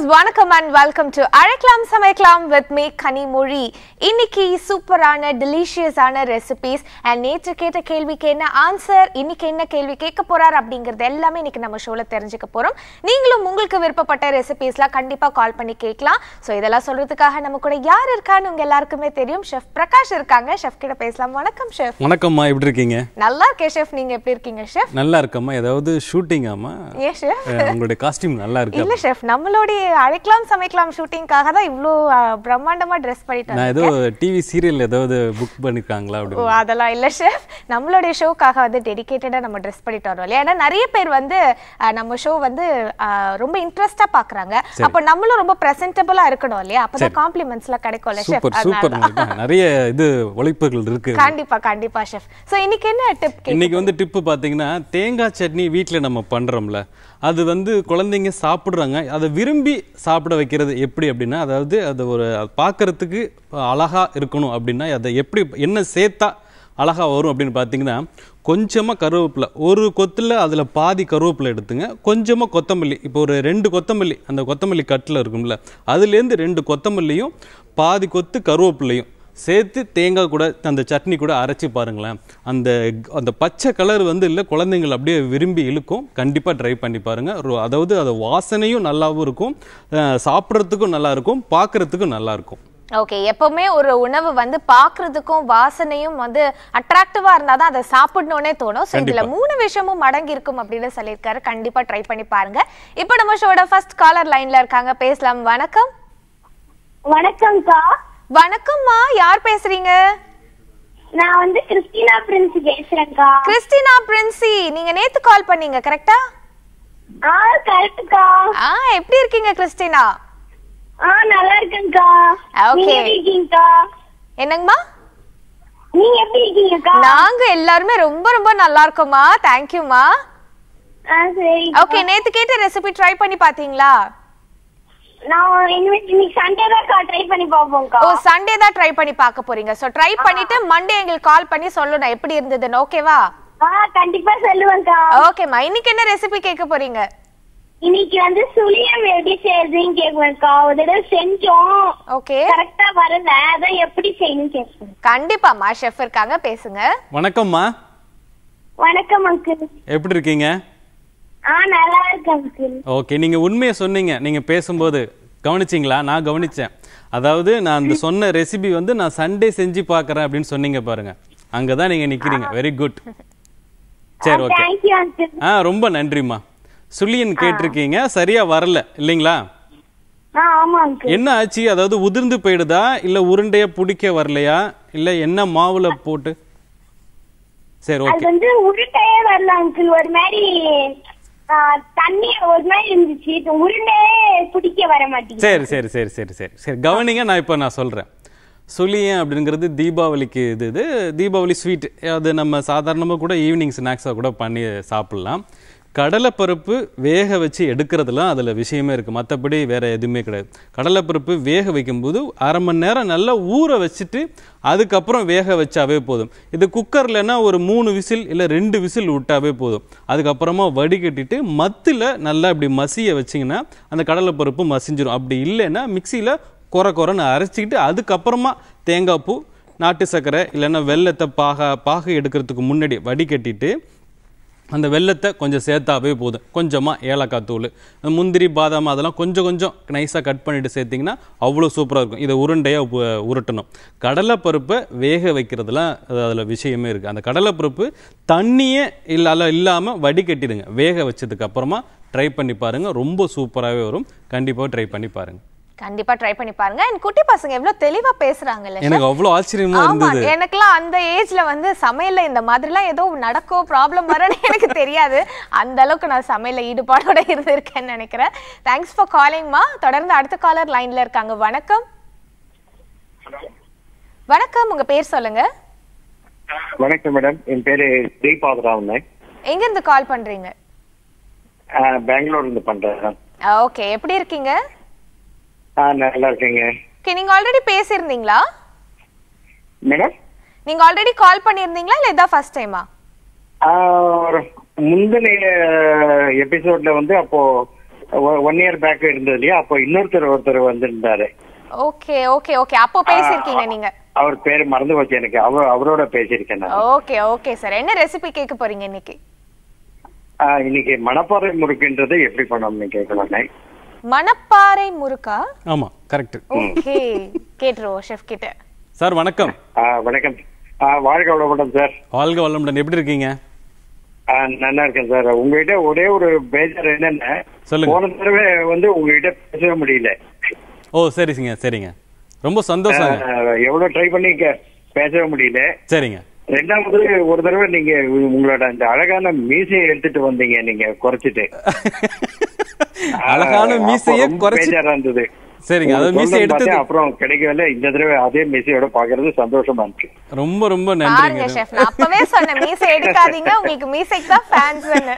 Viewers வணக்கம் and welcome to அழைக்கலாம் சமைக்கலாம் வித் மீ கனிமொழி இன்னைக்கு சூப்பரான டெலிஷியஸான ரெசிபிஸ் அண்ட் நேற்று கேட்ட கேள்விக்கு என்ன ஆன்சர் இன்னைக்கு என்ன கேள்வி கேட்க போறார் அப்படிங்கறது எல்லாமே இன்னைக்கு நம்ம ஷோல தெரிஞ்சுக்க போறோம். நீங்களும் உங்களுக்கு விருப்பப்பட்ட ரெசிபிஸ்லாம் கண்டிப்பா கால் பண்ணி கேட்கலாம். ஸோ இதெல்லாம் சொல்றதுக்காக நம்ம கூட யார் இருக்கான்னு உங்க எல்லாருக்குமே தெரியும். ஷெஃப் பிரகாஷ் இருக்காங்க. ஷெஃப் கிட்ட பேசலாம். வணக்கம் ஷெஃப் வணக்கம்மா எப்படி இருக்கீங்க? நல்லா இருக்கேன் ஷெஃப் நீங்க எப்படி இருக்கீங்க ஷெஃப் நல்லா இருக்கம்மா. ஏதாவது ஷூட்டிங்காம்மா ஏன் ஷெஃப் அஹ், உங்களுடைய காஸ்டியூம் நல்லா இருக்கு? இல்ல ஷெஃப் நம்மளுடைய அழைக்கலாம் சமைக்கலாம் ஷூட்டிங்காக தான் அஹ், பிரம்மாண்டமா ட்ரெஸ் பண்ணிட்டு நான் ஏதோ டிவி சீரியல் ஏதாவது புக் பண்ணிருக்காங்களா ஓ அப்படி அதெல்லாம் இல்ல ஷெஃப் நம்மளுடைய ஷோக்காக வந்து டெடிகேட்டடா நம்ம ட்ரெஸ் பண்ணிட்டு வரோம் இல்லையா? ஏன்னா நிறைய பேர் வந்து நம்ம ஷோ வந்து ரொம்ப இன்ட்ரெஸ்டா பாக்குறாங்க அப்ப நம்மளும் ரொம்ப பிரசன்டபிளா இருக்கணும் இல்லையா? அப்பதான் காம்ப்ளிமெண்ட்ஸ்லாம் கிடைக்கும்ல ஷெஃப் சூப்பர் நிறைய இது உழைப்புகள் இருக்கு. கண்டிப்பா கண்டிப்பா ஷெஃப் சோ இன்னைக்கு என்ன டிப் இன்னைக்கு வந்து டிப்பு பார்த்தீங்கன்னா தேங்காய் சட்னி வீட்டில் நம்ம பண்ணுறோம்ல அது வந்து குழந்தைங்க சாப்பிட்றாங்க. அதை விரும்பி சாப்பிட வைக்கிறது எப்படி அப்படின்னா அதாவது அது ஒரு பார்க்குறதுக்கு அழகாக இருக்கணும் அப்படின்னா அதை எப்படி என்ன சேர்த்தா அழகா வரும் அப்படின்னு பார்த்தீங்கன்னா கொஞ்சமாக கருவேப்பிலை. ஒரு கொத்தில் அதில் பாதி கருவேப்பிலை எடுத்துங்க. கொஞ்சமாக கொத்தமல்லி. இப்போ ஒரு ரெண்டு கொத்தமல்லி அந்த கொத்தமல்லி கட்டில் இருக்கும்ல அதுலேருந்து ரெண்டு கொத்தமல்லியும் பாதி கொத்து கருவேப்பிலையும் சேர்த்து தேங்காய் கூட அந்த சட்னி கூட அரைச்சி பாருங்களேன். அந்த அந்த பச்சை கலர் வந்து இல்லை குழந்தைங்கள் அப்படியே விரும்பி இழுக்கும். கண்டிப்பாக ட்ரை பண்ணி பாருங்க. ரொ- அதாவது அது வாசனையும் நல்லாவும் இருக்கும். சாப்பிட்றதுக்கும் நல்லா இருக்கும். பார்க்கறதுக்கும் நல்லா இருக்கும். ஓகே எப்பவுமே ஒரு உணவு வந்து பாக்குறதுக்கும் வாசனையும் வந்து அட்ராக்டிவா இருந்தாதான் அதை சாப்பிடணும்னே தோணும். ஸோ இதுல மூணு விஷயமும் அடங்கி இருக்கும் அப்படின்னு சொல்லியிருக்காரு. கண்டிப்பா ட்ரை பண்ணி பாருங்க. இப்போ நம்ம ஷோட ஃபர்ஸ்ட் காலர் லைன்ல இருக்காங்க. பேசலாம். வணக்கம். வணக்கம்க்கா. வணக்கம்மா யார் பேசுறீங்க? நான் வந்து கிறிஸ்டினா பிரின்ஸ் பேசுறேன்க்கா. கிறிஸ்டினா பிரின்சி நீங்க நேத்து கால் பண்ணீங்க கரெக்டா ஆ கரெக்ட்க்கா ஆ எப்படி இருக்கீங்க கிறிஸ்டினா? ஆ நல்லா இருக்கேன்க்கா. எப்படி இருக்கீங்கக்கா? என்னங்கம்மா? நீங்க எப்படி இருக்கீங்கக்கா? நாங்க எல்லாருமே ரொம்ப ரொம்ப நல்லா இருக்கோம்மா. தேங்க்யூம்மா ஆ சரி ஓகே நேத்து கேட்ட ரெசிபி ட்ரை பண்ணி பாத்தீங்களா நான் இன்னைக்கு இன்னைக்கு சண்டே தான்க்கா ட்ரை பண்ணி பாப்போம்க்கா ஓ சண்டே தான் ட்ரை பண்ணி பார்க்க போறீங்க. சோ ட்ரை பண்ணிட்டு மண்டே எங்களுக்கு கால் பண்ணி சொல்லணும் எப்படி இருந்ததுன்னு ஓகேவா ஆ கண்டிப்பா சொல்லுவேன்க்கா. ஓகேம்மா இன்னைக்கு என்ன ரெசிபி கேட்க போறீங்க? இன்னைக்கு வந்து சுழியம் எப்படி செய்யறதுன்னு கேக்குவேன்க்கா ஒரு தடவை செஞ்சோம். ஓகே கரெக்டா வரல. அதான் எப்படி செய்யணும் கேட்பேன் கண்டிப்பாம்மா ஷெஃப் இருக்காங்க பேசுங்க. வணக்கம்மா. வணக்கம் அங்கிள் எப்படி இருக்கீங்க ஆ நல்லா இருக்கேன் அங்கிள் ஓகே நீங்கள் உண்மையை சொன்னீங்க. நீங்கள் பேசும்போது கவனிச்சிங்களா? நான் கவனிச்சேன். அதாவது நான் அந்த சொன்ன ரெசிபி வந்து நான் சண்டே செஞ்சு பார்க்குறேன் அப்படின்னு சொன்னீங்க பாருங்க. அங்கே தான் நீங்கள் நிற்கிறீங்க வெரி குட் சரி ஓகே ஆ ரொம்ப நன்றிம்மா. சுள்ளியன் கேட்டிருக்கீங்க. சரியா வரல இல்லைங்களா? என்ன ஆச்சு? அதாவது உதிர்ந்து போயிடுதா? இல்ல உருண்டைய பிடிக்க வரலையா? இல்ல என்ன மாவுல போட்டு? சரி அது ஓகே தண்ணி ஒரு மாதிரி இருந்துச்சு உருண்டையே பிடிக்க வர மாட்டேங்குது. சரி சரி சரி சரி சரி சரி. கவனிங்க நான் இப்போ நான் சொல்றேன். சுளியன் அப்படிங்கிறது தீபாவளிக்கு இது இது தீபாவளி ஸ்வீட் அது நம்ம சாதாரணமாக கூட ஈவினிங் ஸ்நாக்ஸாக கூட பண்ணி சாப்பிட்லாம். கடலைப்பருப்பு வேக வச்சு எடுக்கிறதுலாம் அதில் விஷயமே இருக்குது மற்றபடி வேறு எதுவுமே கிடையாது. கடலைப்பருப்பு வேக வைக்கும்போது அரை மணி நேரம் நல்லா ஊற வச்சுட்டு அதுக்கப்புறம் வேக வச்சாவே போதும். இது குக்கர்லன்னா ஒரு மூணு விசில் இல்லை ரெண்டு விசில் விட்டாவே போதும். அதுக்கப்புறமா வடிகட்டிட்டு மத்தில் நல்லா இப்படி மசிய வச்சிங்கன்னா அந்த கடலைப்பருப்பு மசிஞ்சிரும். அப்படி இல்லைன்னா மிக்சியில் குறை குறைன்னு அரைச்சிக்கிட்டு அதுக்கப்புறமா தேங்காய் பூ நாட்டு சர்க்கரை இல்லைன்னா வெள்ளத்தை பாக பாக எடுக்கிறதுக்கு முன்னாடி வடிகட்டிட்டு அந்த வெல்லத்தை கொஞ்சம் சேர்த்தாவே போதும். கொஞ்சமாக ஏலக்காய் தூள் முந்திரி பாதாம் அதெல்லாம் கொஞ்சம் கொஞ்சம் நைஸாக கட் பண்ணிவிட்டு சேர்த்திங்கன்னா அவ்வளோ சூப்பராக இருக்கும். இதை உருண்டையாக உருட்டணும். கடலைப்பருப்பை வேக வைக்கிறதுலாம் அதில் விஷயமே இருக்குது அந்த கடலைப்பருப்பு தண்ணியே இல்ல இல்லாமல் வடிகட்டிடுங்க. வேக வச்சதுக்கு அப்புறமா ட்ரை பண்ணி பாருங்கள் ரொம்ப சூப்பராகவே வரும். கண்டிப்பாக ட்ரை பண்ணி பாருங்கள் கண்டிப்பா ட்ரை பண்ணி பாருங்க. அண்ட் குட்டி பசங்க எவ்வளவு தெளிவா பேசுறாங்கல்ல எனக்கு அவ்வளோ ஆச்சரியமா ஆமா இருந்தது. எனக்குலாம் அந்த ஏஜ்ல வந்து சமையல்ல இந்த மாதிரிலாம் ஏதோ நடக்கும் ப்ராப்ளம் வரும்னு எனக்கு தெரியாது. அந்த அளவுக்கு நான் சமையல்ல ஈடுபாடோட இருந்திருக்கேன்னு நினைக்கிறேன். தேங்க்ஸ் ஃபார் காலிங்மா தொடர்ந்து அடுத்த காலர் லைன்ல இருக்காங்க. வணக்கம். வணக்கம் உங்க பேர் சொல்லுங்க. வணக்கம் மேடம் என் பேரு தீபாவராவன் எங்க இருந்து கால் பண்றீங்க? பெங்களூர்ல இருந்து பண்றேன் ஓகே எப்படி இருக்கீங்க? ஆ, நல்லா இருக்கேங்க ஓகே நீங்க ஆல்ரெடி பேசியிருந்தீங்களா? மேடம் நீங்க ஆல்ரெடி கால் பண்ணியிருந்தீங்களா இல்ல இதான் ஃபர்ஸ்ட் டைமா முந்தின எபிசோட்ல வந்து அப்போ ஒன் இயர் பேக் இருந்தது இல்லையா? அப்போ இன்னொருத்தர் ஒருத்தர் வந்திருந்தாரு. ஓகே ஓகே ஓகே அப்போ பேசியிருக்கீங்க நீங்க. அவர் பேர் மறந்து போச்சு எனக்கு. அவர் அவரோட பேசியிருக்கேன் ஓகே ஓகே சார் என்ன ரெசிபி கேட்க போறீங்க இன்னைக்கு? இன்னைக்கு மணப்பாறை முறுக்குன்றது எப்படி பண்ணணும்னு கேட்கலாமே. மணப்பாறை முறுக்கா ஆமா கரெக்ட் ஓகே கேட்டுருவோம் ஷெஃப் கிட்ட. சார் வணக்கம். வணக்கம். வாழ்க வளமுடன் சார். வாழ்க வளமுடன். எப்படி இருக்கீங்க? நல்லா இருக்கேன் சார். உங்ககிட்ட ஒரே ஒரு பேஜர் என்னன்னா சொல்லுங்க. போன தடவை வந்து உங்ககிட்ட பேசவே முடியல. ஓ சரிங்க சரிங்க. ரொம்ப சந்தோஷங்க. ஆ, எவ்வளவு ட்ரை பண்ணி பேசவே முடியல. சரிங்க. ரெண்டாவது ஒரு தடவை நீங்க உங்களோட அந்த அழகான மீசையை எடுத்துட்டு வந்தீங்க நீங்க குறைச்சிட்டு. அழகான மீசையை குறைச்சு இருந்தது. சரிங்க உங்களுக்கு மீசை பார்த்தேன், அப்புறம் கிடைக்கவில்லை. இந்த தடவை அதே மீசையோட பாக்குறது சந்தோஷமா இருக்கு. ரொம்ப ரொம்ப நன்றிங்க. ஷெஃப். நான் அப்பவே சொன்னேன் மீசை எடுக்காதீங்க உங்களுக்கு மீசைக்கு தான் ஃபேன்ஸ்னு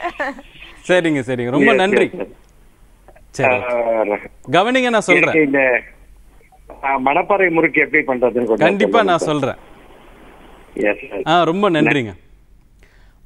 சரிங்க சரிங்க. ரொம்ப நன்றி. சரி. கவனிங்க நான் சொல்றேன். இந்த மணப்பாறை முறுக்கு எப்படி பண்றதுன்னு கண்டிப்பா நான் சொல்றேன். ஆ ரொம்ப நன்றிங்க.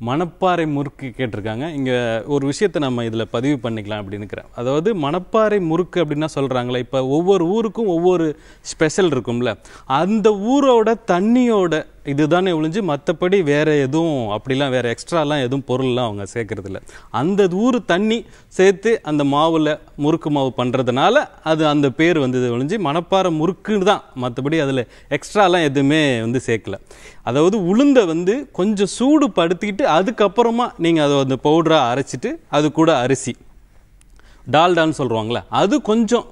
மணப்பாறை முறுக்கு கேட்டிருக்காங்க. இங்கே ஒரு விஷயத்தை நம்ம இதில் பதிவு பண்ணிக்கலாம் அப்படின்னு இருக்கிறேன் அதாவது மணப்பாறை முறுக்கு அப்படின்னா சொல்கிறாங்களே இப்போ ஒவ்வொரு ஊருக்கும் ஒவ்வொரு ஸ்பெஷல் இருக்கும்ல. அந்த ஊரோட தண்ணியோட இதுதானே ஒழிஞ்சு மற்றபடி வேறு எதுவும் அப்படிலாம் வேறு எக்ஸ்ட்ராலாம் எதுவும் பொருள்லாம் அவங்க சேர்க்கறது அந்த ஊர் தண்ணி சேர்த்து அந்த மாவில் முறுக்கு மாவு பண்ணுறதுனால அது அந்த பேர் வந்தது ஒழிஞ்சு மணப்பாறை முறுக்குன்னு தான். மற்றபடி அதில் எக்ஸ்ட்ராலாம் எதுவுமே வந்து சேர்க்கல. அதாவது உளுந்தை வந்து கொஞ்சம் சூடு படுத்திக்கிட்டு அதுக்கப்புறமா நீங்கள் அதை அந்த பவுடராக அரைச்சிட்டு அது கூட அரிசி. டால்டான்னு சொல்லுவாங்களே அது கொஞ்சம்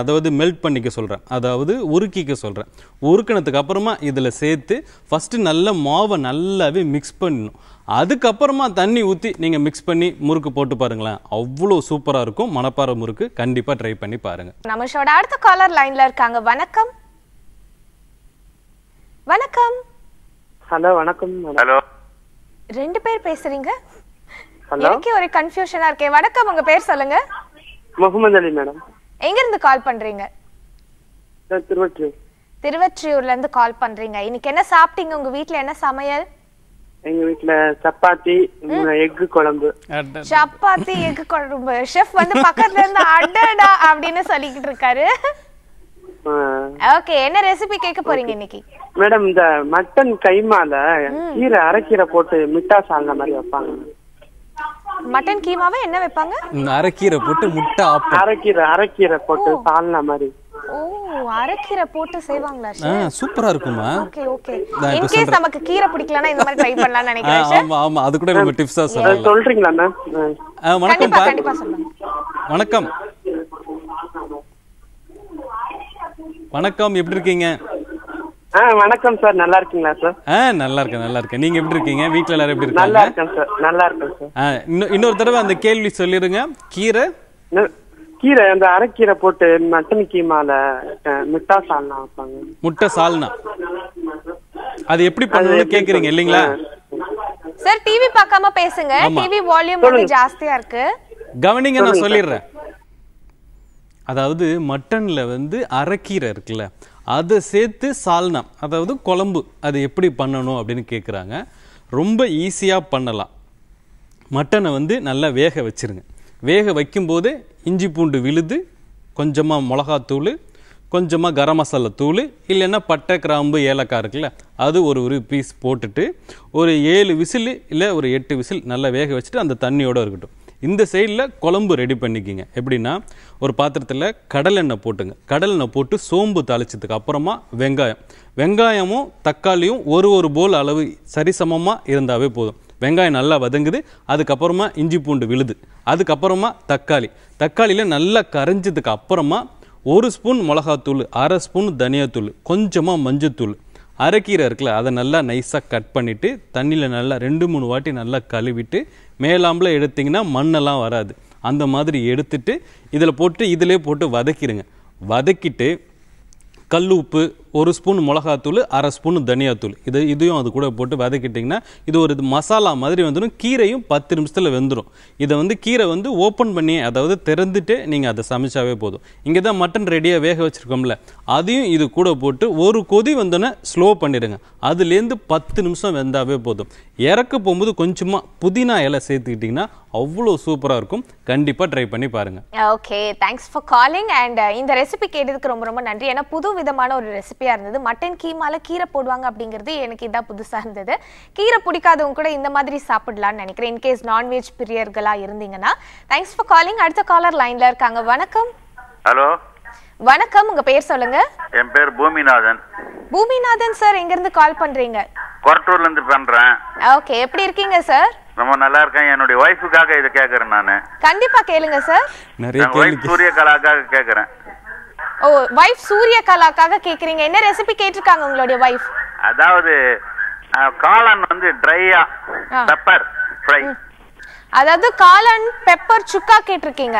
அதாவது மெல்ட் பண்ணிக்க சொல்கிறேன் அதாவது உருக்கிக்க சொல்கிறேன் உருக்கினதுக்கு அப்புறமா இதில் சேர்த்து ஃபஸ்ட்டு நல்ல மாவை நல்லாவே மிக்ஸ் பண்ணணும். அதுக்கப்புறமா தண்ணி ஊற்றி நீங்கள் மிக்ஸ் பண்ணி முறுக்கு போட்டு பாருங்களேன். அவ்வளோ சூப்பராக இருக்கும். மணப்பாறை முறுக்கு கண்டிப்பாக ட்ரை பண்ணி பாருங்கள் நம்ம ஷோட அடுத்த காலர் லைன்ல இருக்காங்க. வணக்கம். வணக்கம். ஹலோ வணக்கம். ஹலோ. ரெண்டு பேர் பேசுறீங்க? எனக்கே ஒரு கன்ஃபியூஷனா இருக்கே. வணக்கம் உங்க பேர் சொல்லுங்க. முகமது அலி மேடம். எங்க இருந்து கால் பண்றீங்க? நான் திருவற்றி திருவற்றியூர்ல இருந்து கால் பண்றீங்க. இன்னைக்கு என்ன சாப்பிட்டீங்க? உங்க வீட்ல என்ன சமையல்? எங்க வீட்ல சப்பாத்தி எக்கு குழம்பு. சப்பாத்தி எக்கு குழம்பு. ஷெஃப் வந்து பக்கத்துல இருந்து அடடா அப்படின்னு சொல்லிக்கிட்டு இருக்காரு. ஓகே என்ன ரெசிபி கேட்க போறீங்க இன்னைக்கு? மேடம் இந்த மட்டன் கைமால கீரை அரைக்கீரை போட்டு மிட்டா சால்னா மாதிரி வைப்பாங்க. மட்டன் கீமாவை என்ன வைப்பாங்க? அரைக்கீரை போட்டு முட்டை ஆப்பம். அரைக்கீரை அரைக்கீரை போட்டு சால்னா மாதிரி. ஓ அரைக்கீரை போட்டு செய்வாங்களா சூப்பரா இருக்குமா ஓகே ஓகே. நமக்கு கீரை பிடிக்கலனா இந்த மாதிரி ட்ரை பண்ணலாம்னு நினைக்கிறேன். ஆமா ஆமா. அது கூட நம்ம டிப்ஸா அது சொல்லலாம். சொல்றீங்களா மேம் வணக்கம் கண்டிப்பா பா கண்டிப்பா சொல்லுங்க. வணக்கம். வணக்கம் எப்படி இருக்கீங்க? ஆ வணக்கம் சார். நல்லா இருக்கீங்களா சார்? ஆ நல்லா இருக்கேன் நல்லா இருக்கேன். நீங்க எப்படி இருக்கீங்க? வீட்ல எல்லாரும் எப்படி நல்லா இருக்காங்க இருக்கேன் சார். நல்லா இருக்கேன் சார். ஆ, இன்னொரு தடவை அந்த கேள்வி சொல்லிருங்க. கீரை? கீரை அந்த அரைக்கீரை போட்டு மட்டன் கீமால மிட்டா சால்னா வைப்பாங்க. முட்டை சால்னா அது எப்படி பண்ணணும்னு கேக்குறீங்க இல்லீங்களா? சார் டிவி பார்க்காம பேசுங்க. டிவி வால்யூம் வந்து ஜாஸ்தியா இருக்கு. கவனிங்க நான் சொல்லிடுறேன். அதாவது மட்டன்ல வந்து அரைக்கீரை இருக்குல்ல அதை சேர்த்து சால்னா அதாவது குழம்பு அது எப்படி பண்ணணும் அப்படின்னு கேட்குறாங்க ரொம்ப ஈஸியாக பண்ணலாம். மட்டனை வந்து நல்லா வேக வச்சிருங்க. வேக வைக்கும்போது இஞ்சி பூண்டு விழுது கொஞ்சமாக மிளகாத்தூள் கொஞ்சமாக கரம் மசாலா தூள் இல்லைன்னா பட்டை கிராம்பு ஏலக்காய் இருக்குல்ல அது ஒரு ஒரு பீஸ் போட்டுட்டு ஒரு ஏழு விசில் இல்லை ஒரு எட்டு விசில் நல்லா வேக வச்சுட்டு அந்த தண்ணியோடு இருக்கட்டும். இந்த சைடில் குழம்பு ரெடி பண்ணிக்கிங்க. எப்படின்னா ஒரு பாத்திரத்தில் கடலெண்ணெய் போட்டுங்க. கடலெண்ணெய் போட்டு சோம்பு தாளிச்சதுக்கு அப்புறமா வெங்காயம். வெங்காயமும் தக்காளியும் ஒரு ஒரு போல் அளவு சரிசமமாக இருந்தாவே போதும். வெங்காயம் நல்லா வதங்குது அதுக்கப்புறமா இஞ்சி பூண்டு விழுது. அதுக்கப்புறமா தக்காளி. தக்காளியில் நல்லா கரைஞ்சதுக்கு அப்புறமா ஒரு ஸ்பூன் மிளகாத்தூள் அரை ஸ்பூன் தனியாத்தூள் கொஞ்சமாக மஞ்சத்தூள். அரைக்கீரை இருக்குல்ல அதை நல்லா நைஸாக கட் பண்ணிவிட்டு தண்ணியில் நல்லா ரெண்டு மூணு வாட்டி நல்லா கழுவிட்டு மேலாம்பில் எடுத்தீங்கன்னா மண்ணெல்லாம் வராது. அந்த மாதிரி எடுத்துட்டு இதில் போட்டு இதிலே போட்டு வதக்கிடுங்க வதக்கிட்டு கல் உப்பு ஒரு ஸ்பூன் மிளகாத்தூள் அரை ஸ்பூன் தனியாத்தூள். இது இதையும் அது கூட போட்டு வதக்கிட்டிங்கன்னா இது ஒரு இது மசாலா மாதிரி வந்துடும் கீரையும் பத்து நிமிஷத்தில் வெந்துடும் இதை வந்து கீரை வந்து ஓப்பன் பண்ணி அதாவது திறந்துட்டு நீங்கள் அதை சமைச்சாவே போதும். இங்கே தான் மட்டன் ரெடியாக வேக வச்சுருக்கோம்ல அதையும் இது கூட போட்டு ஒரு கொதி வந்தோன்னே ஸ்லோ பண்ணிடுங்க. அதுலேருந்து பத்து நிமிஷம் வெந்தாவே போதும். இறக்க போகும்போது கொஞ்சமாக புதினா இலை சேர்த்துக்கிட்டிங்கன்னா அவ்வளோ சூப்பராக இருக்கும். கண்டிப்பாக ட்ரை பண்ணி பாருங்கள் okay thanks for calling and இந்த ரெசிபி கேட்டதுக்கு ரொம்ப ரொம்ப நன்றி. ஏன்னா புது விதமான ஒரு ரெசிபி ரெசிபியா இருந்தது. மட்டன் கீமால கீரை போடுவாங்க அப்படிங்கிறது எனக்கு இதான் புதுசா இருந்தது. கீரை பிடிக்காதவங்க கூட இந்த மாதிரி சாப்பிடலாம்னு நினைக்கிறேன். இன்கேஸ் நான்வெஜ் பிரியர்களா இருந்தீங்கன்னா தேங்க்ஸ் ஃபார் காலிங் அடுத்த காலர் லைன்ல இருக்காங்க. வணக்கம். ஹலோ வணக்கம். உங்க பேர் சொல்லுங்க. என் பேர் பூமிநாதன். பூமிநாதன் சார் எங்க இருந்து கால் பண்றீங்க? கொரட்டூர்ல இருந்து பண்றேன். ஓகே எப்படி இருக்கீங்க சார் ரொம்ப நல்லா இருக்கேன். என்னுடைய ஒய்ஃபுக்காக இதை கேட்கறேன் நானு. கண்டிப்பா கேளுங்க சார் நிறைய கேள்வி ஒய்ஃப் சூரியகலாக்காக கேட்கறேன் ஓ வைஃப் சூரிய கலாக்காக கேக்குறீங்க. என்ன ரெசிபி கேட்டிருக்காங்க உங்களுடைய வைஃப் அதாவது காளான் வந்து ட்ரையா. பெப்பர் ஃப்ரை அதாவது காளான் பெப்பர் சுக்கா கேட்டிருக்கீங்க.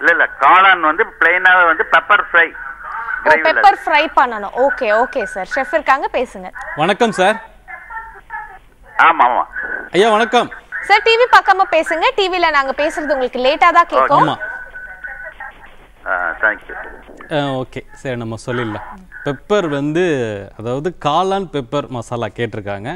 இல்ல இல்ல காளான் வந்து பிளைனாவே வந்து பெப்பர் ஃப்ரை ஓ பெப்பர் ஃப்ரை பண்ணணும். ஓகே ஓகே சார் ஷெஃப் இருக்காங்க பேசுங்க. வணக்கம் சார் ஆமா ஆமா. ஐயா வணக்கம். சார் டிவி பார்க்காம பேசுங்க. டிவில நாங்க பேசுறது உங்களுக்கு லேட்டா தான் கேட்கும். ஆமாம் தேங்க்யூ ஓகே. சரி நம்ம சொல்லிடலாம். பெப்பர் வந்து அதாவது காளான் பெப்பர் மசாலா கேட்டிருக்காங்க.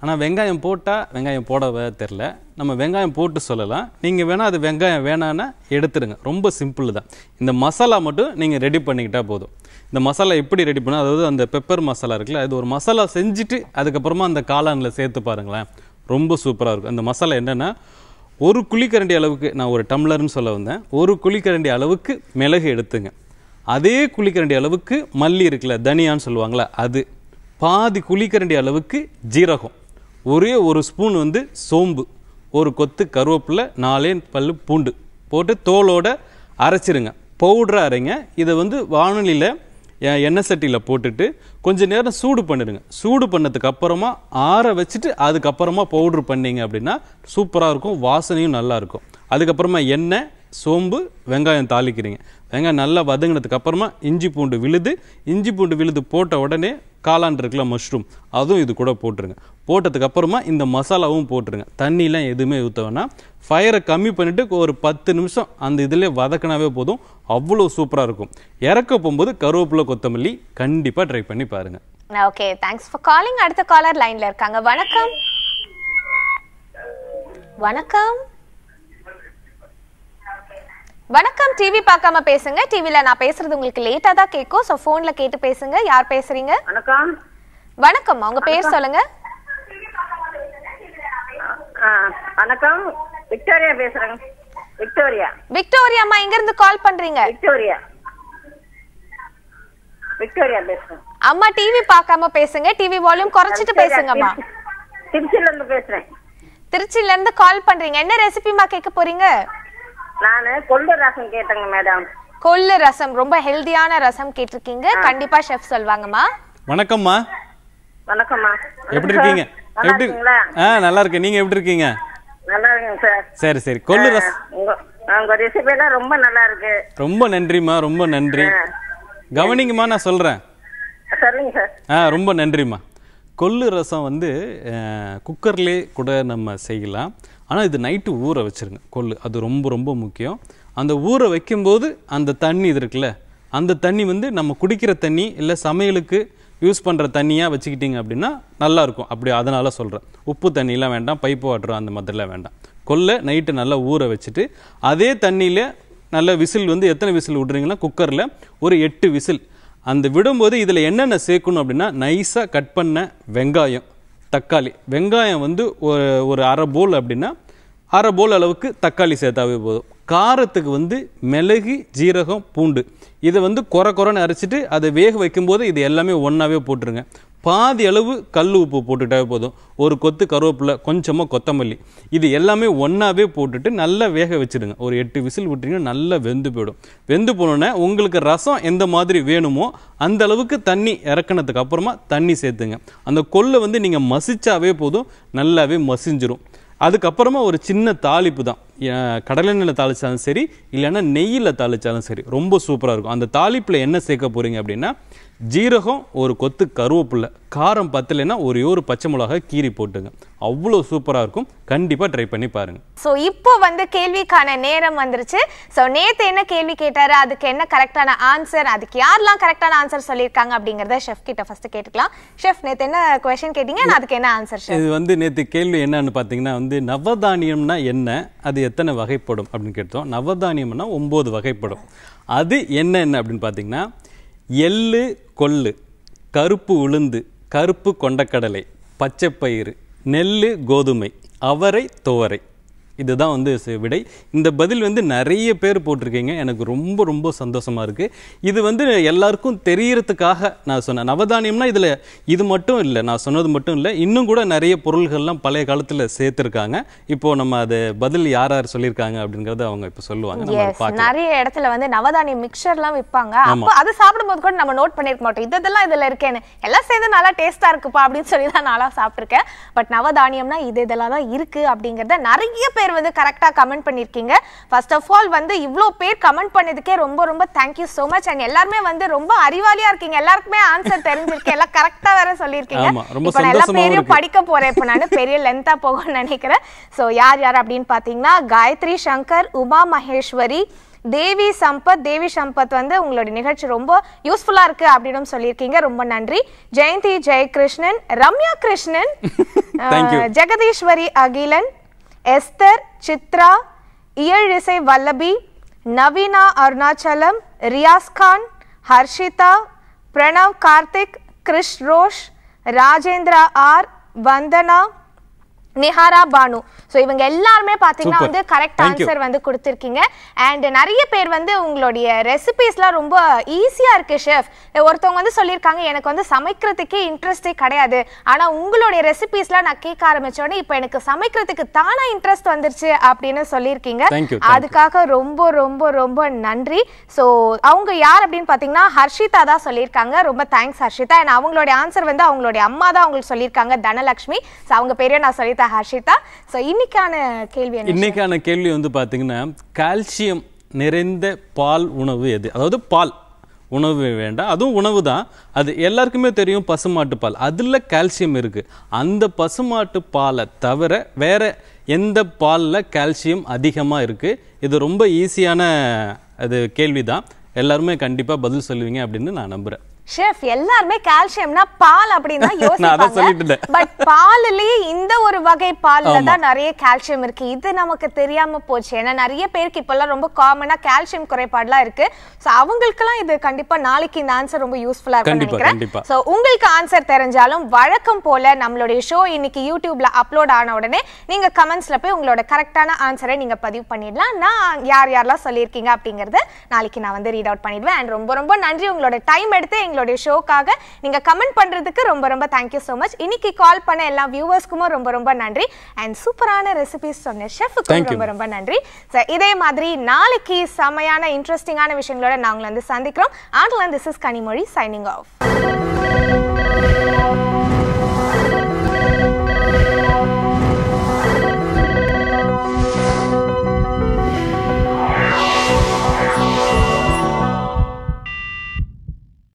ஆனால் வெங்காயம் போட்டால் வெங்காயம் போடவே தெரில நம்ம வெங்காயம் போட்டு சொல்லலாம். நீங்கள் வேணால் அது வெங்காயம் வேணான்னா எடுத்துடுங்க. ரொம்ப சிம்பிள் தான். இந்த மசாலா மட்டும் நீங்கள் ரெடி பண்ணிக்கிட்டா போதும். இந்த மசாலா எப்படி ரெடி பண்ண அதாவது அந்த பெப்பர் மசாலா இருக்குல்ல அது ஒரு மசாலா செஞ்சுட்டு அதுக்கப்புறமா அந்த காளானில் சேர்த்து பாருங்களேன். ரொம்ப சூப்பராக இருக்கும். அந்த மசாலா என்னென்னா ஒரு குழிக்கரண்டி அளவுக்கு நான் ஒரு டம்ளர்னு சொல்ல வந்தேன். ஒரு குழிக்கரண்டி அளவுக்கு மிளகு எடுத்துங்க. அதே குழிக்கரண்டி அளவுக்கு மல்லி இருக்குல்ல தனியான்னு சொல்லுவாங்களே அது. பாதி குழிக்கரண்டி அளவுக்கு ஜீரகம். ஒரே ஒரு ஸ்பூன் வந்து சோம்பு ஒரு கொத்து கருவேப்பிலை நாலே பல் பூண்டு போட்டு தோலோட அரைச்சிருங்க. பவுடராக அரைங்க. இதை வந்து வானொலியில் எண்ணெய் சட்டியில் போட்டுட்டு கொஞ்ச நேரம் சூடு பண்ணிடுங்க. சூடு பண்ணதுக்கு அப்புறமா ஆற வச்சுட்டு அதுக்கப்புறமா பவுடர் பண்ணீங்க அப்படின்னா சூப்பராக இருக்கும் வாசனையும் நல்லாயிருக்கும் அதுக்கப்புறமா எண்ணெய் சோம்பு வெங்காயம் தாளிக்கிறீங்க. வெங்காயம் நல்லா வதங்கினதுக்கு அப்புறமா இஞ்சி பூண்டு விழுது இஞ்சி பூண்டு விழுது போட்ட உடனே காளான் இருக்குல்ல மஷ்ரூம் அதுவும் இது கூட போட்டுருங்க. போட்டதுக்கு அப்புறமா இந்த மசாலாவும் போட்டுருங்க. தண்ணிலாம் எதுவுமே ஊற்ற வேணாம். ஃபயரை கம்மி பண்ணிவிட்டு ஒரு பத்து நிமிஷம் அந்த இதிலே வதக்கினாவே போதும். அவ்வளோ சூப்பராக இருக்கும். இறக்க போகும்போது கருவேப்பிலை கொத்தமல்லி கண்டிப்பாக ட்ரை பண்ணி பாருங்க. ஓகே தேங்க்ஸ் ஃபார் காலிங் அடுத்த காலர் லைனில் இருக்காங்க. வணக்கம். வணக்கம். வணக்கம். டிவி பார்க்காம பேசுங்க. டிவில நான் பேசுறது உங்களுக்கு லேட்டா தான் கேட்கும். சோ போன்ல கேட்டு பேசுங்க. யார் பேசுறீங்க? வணக்கம். வணக்கம். உங்க பேர் சொல்லுங்க. வணக்கம். விக்டோரியா பேசுறேங்க விக்டோரியா. விக்டோரியா அம்மா எங்க இருந்து கால் பண்றீங்க? விக்டோரியா. விக்டோரியா பேசுறேன். அம்மா டிவி பார்க்காம பேசுங்க. டிவி வால்யூம் குறைச்சிட்டு பேசுங்கம்மா. திருச்சியில இருந்து பேசுறேன். திருச்சில இருந்து கால் பண்றீங்க. என்ன ரெசிபிமா கேட்க போறீங்க? நானு கொள்ளு ரசம் கேட்டேங்க மேடம் கொள்ளு ரசம். ரொம்ப ஹெல்தியான ரசம் கேட்டிருக்கீங்க. கண்டிப்பா ஷெஃப் சொல்வாங்கம்மா. வணக்கம்மா. வணக்கம்மா. எப்படி இருக்கீங்க? எப்படி இருக்கீங்களா? ஆ நல்லா இருக்கேன். நீங்கள் எப்படி இருக்கீங்க? நல்லா இருக்குங்க சார் சரி சரி. கொள்ளு ரஸ் உங்க உங்க ரெசிபி எல்லாம் ரொம்ப நல்லா இருக்கு. ரொம்ப நன்றிம்மா ரொம்ப நன்றி. கவனிங்கம்மா நான் சொல்கிறேன் சொல்லுங்க சார் ஆ ரொம்ப நன்றிம்மா. கொள்ளு ரசம் வந்து குக்கர்லேயே கூட நம்ம செய்யலாம். ஆனால் இது நைட்டு ஊற வச்சிருங்க. கொள்ளு. அது ரொம்ப ரொம்ப முக்கியம். அந்த ஊற வைக்கும்போது அந்த தண்ணி இது இருக்குல்ல அந்த தண்ணி வந்து நம்ம குடிக்கிற தண்ணி இல்லை சமையலுக்கு யூஸ் பண்ணுற தண்ணியாக வச்சுக்கிட்டிங்க அப்படின்னா நல்லாயிருக்கும் அப்படி அதனால் சொல்கிறேன் உப்பு தண்ணியெலாம் வேண்டாம் பைப்பு வாட்டர் அந்த மாதிரிலாம் வேண்டாம். கொல்லை நைட்டு நல்லா ஊற வச்சுட்டு அதே தண்ணியில் நல்ல விசில் வந்து எத்தனை விசில் விட்றீங்கன்னா குக்கரில் ஒரு எட்டு விசில். அந்த விடும்போது இதில் என்னென்ன சேர்க்கணும் அப்படின்னா நைஸாக கட் பண்ண வெங்காயம். தக்காளி. வெங்காயம் வந்து ஒரு ஒரு அரை போல் அப்படின்னா அரை போல் அளவுக்கு தக்காளி சேர்த்தாவே போதும். காரத்துக்கு வந்து மிளகு ஜீரகம் பூண்டு. இதை வந்து குறை குறைன்னு அரைச்சிட்டு அதை வேக வைக்கும்போது இது எல்லாமே ஒன்றாவே போட்டுருங்க. பாதி அளவு கல் உப்பு போட்டுட்டாவே போதும். ஒரு கொத்து கருவேப்பிலை கொஞ்சமாக கொத்தமல்லி. இது எல்லாமே ஒன்றாவே போட்டுட்டு நல்லா வேக வச்சிடுங்க. ஒரு எட்டு விசில் விட்டுறீங்கன்னா நல்லா வெந்து போயிடும். வெந்து போனோன்னே உங்களுக்கு ரசம் எந்த மாதிரி வேணுமோ அந்த அளவுக்கு தண்ணி இறக்குனதுக்கு அப்புறமா தண்ணி சேர்த்துங்க. அந்த கொல்லை வந்து நீங்கள் மசிச்சாவே போதும். நல்லாவே மசிஞ்சிரும். அதுக்கப்புறமா ஒரு சின்ன தாளிப்பு தான். கடலெண்ணெயில் தாளிச்சாலும் சரி இல்லைன்னா நெய்யில் தாளிச்சாலும் சரி ரொம்ப சூப்பராக இருக்கும். அந்த தாளிப்பில் என்ன சேர்க்க போறீங்க அப்படின்னா ஜீரகம் ஒரு கொத்து கருவேப்பிலை காரம் பத்தலைன்னா ஒரே ஒரு பச்சை மிளகாய் கீரி போட்டுங்க. அவ்வளோ சூப்பராக இருக்கும். கண்டிப்பாக ட்ரை பண்ணி பாருங்க. ஸோ இப்போ வந்து கேள்விக்கான நேரம் வந்துருச்சு. ஸோ நேத்து என்ன கேள்வி கேட்டாரு? அதுக்கு என்ன கரெக்டான ஆன்சர் அதுக்கு யாரெல்லாம் கரெக்டான ஆன்சர் சொல்லியிருக்காங்க அப்படிங்கறத ஷெஃப் கிட்ட ஃபர்ஸ்ட் கேட்டுக்கலாம். ஷெஃப் நேத்து என்ன கொஸ்டின் கேட்டீங்க? அதுக்கு என்ன ஆன்சர் இது வந்து நேற்று கேள்வி என்னன்னு பார்த்தீங்கன்னா வந்து நவதானியம்னா என்ன? அது எத்தனை வகைப்படும் அப்படின்னு கேட்டோம். நவதானியம்னா ஒம்பது வகைப்படும். அது என்ன என்ன அப்படின்னு பார்த்தீங்கன்னா எள்ளு கொள்ளு கருப்பு உளுந்து கருப்பு கொண்டக்கடலை பச்சைப்பயிறு நெல் கோதுமை அவரை துவரை. இதுதான் வந்து விடை. இந்த பதில் வந்து நிறைய பேர் போட்டிருக்கீங்க. எனக்கு ரொம்ப ரொம்ப சந்தோஷமா இருக்கு. இது வந்து எல்லாருக்கும் தெரியறதுக்காக நான் சொன்னேன். நவதானியம்னா இதுல இது மட்டும் இல்லை நான் சொன்னது மட்டும் இல்லை. இன்னும் கூட நிறைய பொருள்கள்லாம் பழைய காலத்துல சேர்த்துருக்காங்க. இப்போ நம்ம அது பதில் யார் யார் சொல்லியிருக்காங்க அப்படிங்கறத அவங்க இப்போ சொல்லுவாங்க. நிறைய இடத்துல வந்து நவதானிய மிக்சர்லாம் விற்பாங்க. அப்போ அது சாப்பிடும்போது கூட நம்ம நோட் பண்ணிருக்க மாட்டோம். இது இதெல்லாம் இதுல இருக்கேன்னு. எல்லாம் சேர்ந்து நல்லா டேஸ்டா இருக்குப்பா அப்படின்னு சொல்லி தான் நாளா சாப்பிட்டிருக்கேன். பட் நவதானியம்னா இது இதெல்லாம் தான் இருக்கு அப்படிங்கறத நிறைய பேர் வந்து கரெக்டா கமெண்ட் பண்ணிருக்கீங்க. ஃபர்ஸ்ட் ஆஃப் ஆல் வந்து இவ்ளோ பேர் கமெண்ட் பண்ணதுக்கே ரொம்ப ரொம்ப தேங்க்யூ so மச் அண்ட் எல்லாருமே வந்து ரொம்ப அறிவாளியா இருக்கீங்க. எல்லாருக்குமே ஆன்சர் தெரிஞ்சிருக்கு. எல்லாம் கரெக்டா வேற சொல்லியிருக்கீங்க. இப்போ நான் எல்லா பேரையும். படிக்க போறேன். இப்போ நான் பெரிய லென்த்தா போகும்னு நினைக்கிறேன். ஸோ யார் யார் அப்படின்னு பார்த்தீங்கன்னா காயத்ரி சங்கர் உமா மகேஸ்வரி தேவி சம்பத். தேவி சம்பத் வந்து உங்களுடைய நிகழ்ச்சி ரொம்ப யூஸ்ஃபுல்லா இருக்கு அப்படின்னு சொல்லியிருக்கீங்க. ரொம்ப நன்றி. Jayanthi Jayakrishnan Ramya Krishnan Jagadeeswari Akilan Esther Chitra Iyalisai Vallabhi Naveena Arunachalam Riyaz Khan Harshita Pranav Karthik Krish Rosh Rajendra R Vandana Nihara Bhanu. So இவங்க எல்லாருமே பார்த்தீங்கன்னா. வந்து கரெக்ட். ஆன்சர் வந்து கொடுத்துருக்கீங்க. அண்ட் நிறைய பேர் வந்து உங்களுடைய ரெசிபீஸ்லாம் ரொம்ப ஈஸியா இருக்கு ஷெஃப் ஒருத்தவங்க வந்து சொல்லியிருக்காங்க எனக்கு வந்து சமைக்கிறதுக்கே இன்ட்ரெஸ்டே கிடையாது. ஆனா உங்களுடைய ரெசிபீஸ்லாம் நான் கேட்க ஆரம்பிச்ச உடனே இப்போ எனக்கு சமைக்கிறதுக்கு தானா இன்ட்ரெஸ்ட் வந்துருச்சு அப்படின்னு சொல்லியிருக்கீங்க. அதுக்காக ரொம்ப ரொம்ப ரொம்ப நன்றி. ஸோ அவங்க யார் அப்படின்னு பார்த்தீங்கன்னா ஹர்ஷிதா தான் சொல்லியிருக்காங்க. ரொம்ப தேங்க்ஸ் ஹர்ஷிதா. அண்ட் அவங்களுடைய ஆன்சர் வந்து அவங்களுடைய அம்மா தான் அவங்களுக்கு சொல்லியிருக்காங்க தனலக்ஷ்மி. ஸோ அவங்க பேரே நான் சொல்லித்தேன் ஹர்ஷிதா? ஸோ இன்னைக்கான கேள்வி இன்னைக்கான கேள்வி வந்து பார்த்தீங்கன்னா கால்சியம் நிறைந்த பால் உணவு எது? அதாவது பால். உணவு வேண்டாம். அதுவும் உணவு தான். அது எல்லாருக்குமே தெரியும் பசுமாட்டு பால். அதில் கால்சியம் இருக்கு. அந்த பசுமாட்டு பாலை தவிர வேற எந்த பாலில் கால்சியம் அதிகமாக இருக்கு? இது ரொம்ப ஈஸியான அது கேள்வி தான் எல்லாருமே கண்டிப்பாக பதில் சொல்லுவீங்க அப்படின்னு நான் நம்புறேன். ஷெஃப் எல்லாருமே கால்சியம்னா பால் அப்படின்னு யோசிப்பாங்க. பட் பாலுலயே இந்த ஒரு வகை பால்ல. தான் நிறைய கால்சியம் இருக்கு. இது நமக்கு தெரியாம போச்சு. ஏன்னா நிறைய பேருக்கு இப்பெல்லாம் ரொம்ப காமனா கால்சியம் குறைபாடுலாம் இருக்கு. சோ அவங்களுக்கெல்லாம் இது கண்டிப்பா நாளைக்கு இந்த ஆன்சர் ரொம்ப யூஸ்ஃபுல்லா இருக்கும்னு கண்டிப்பா, நினைக்கிறேன். சோ உங்களுக்கு ஆன்சர் தெரிஞ்சாலும் வழக்கம் போல நம்மளுடைய ஷோ இன்னைக்கு யூடியூப்ல அப்லோட் ஆன உடனே நீங்க கமெண்ட்ஸ்ல போய் உங்களோட கரெக்டான ஆன்சரை நீங்க பதிவு பண்ணிடலாம். நான் யார் யாரெல்லாம் சொல்லியிருக்கீங்க அப்படிங்கறத நாளைக்கு நான் வந்து ரீட் அவுட் பண்ணிடுவேன். அண்ட் ரொம்ப ரொம்ப நன்றி. உங்களோட டைம் எடுத்து எங்களுடைய ஷோக்காக நீங்க கமெண்ட் பண்றதுக்கு ரொம்ப ரொம்ப தேங்க்யூ so மச் இன்னைக்கு கால் பண்ண எல்லா வியூவர்ஸ்க்குமே ரொம்ப ரொம்ப நன்றி. அண்ட் சூப்பரான ரெசிபிஸ் சொன்ன ஷெஃபுக்கும். ரொம்ப ரொம்ப நன்றி. So, இதே மாதிரி நாளைக்கு செமையான இன்ட்ரெஸ்டிங்கான விஷயங்களோட நாங்கள் வந்து சந்திக்கிறோம். ஆண்டில் this is Kanimozhi signing off